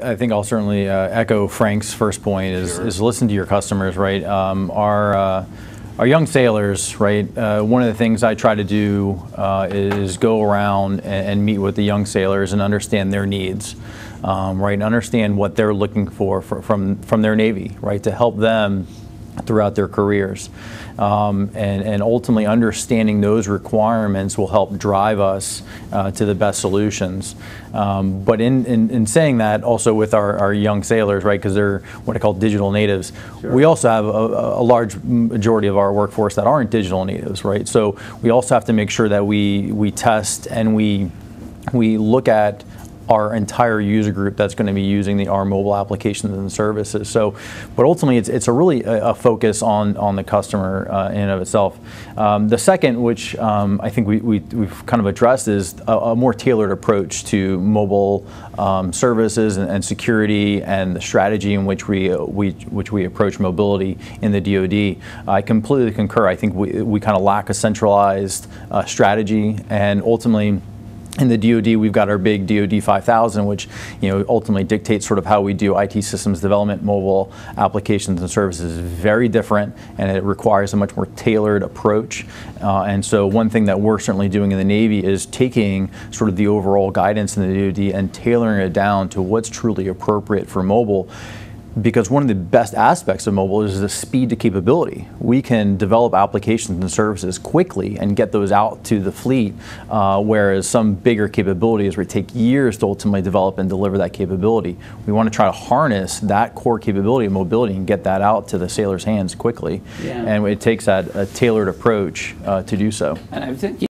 I think I'll certainly uh, echo Frank's first point is, Sure. is listen to your customers, right? Um, our, uh, our young sailors, right? Uh, one of the things I try to do uh, is go around and, and meet with the young sailors and understand their needs, um, right? And understand what they're looking for, for from, from their Navy, right? To help them throughout their careers. Um, and, and ultimately understanding those requirements will help drive us uh, to the best solutions. Um, but in, in, in saying that, also with our, our young sailors, right, because they're what I call digital natives, we also have a, a large majority of our workforce that aren't digital natives, right? So we also have to make sure that we, we test and we, we look at our entire user group that's going to be using the our mobile applications and services. So, but ultimately, it's, it's a really a, a focus on on the customer uh, in and of itself. Um, the second, which um, I think we, we we've kind of addressed, is a, a more tailored approach to mobile um, services and, and security and the strategy in which we uh, we which we approach mobility in the DoD. I completely concur. I think we we kind of lack a centralized uh, strategy and ultimately in the DoD, we've got our big DoD 5000, which you know ultimately dictates sort of how we do IT systems development, mobile applications and services. Very different, and it requires a much more tailored approach. Uh, and so, one thing that we're certainly doing in the Navy is taking sort of the overall guidance in the DoD and tailoring it down to what's truly appropriate for mobile because one of the best aspects of mobile is the speed to capability. We can develop applications and services quickly and get those out to the fleet, uh, whereas some bigger capabilities would take years to ultimately develop and deliver that capability. We want to try to harness that core capability of mobility and get that out to the sailors' hands quickly. Yeah. And it takes that a tailored approach uh, to do so. And I think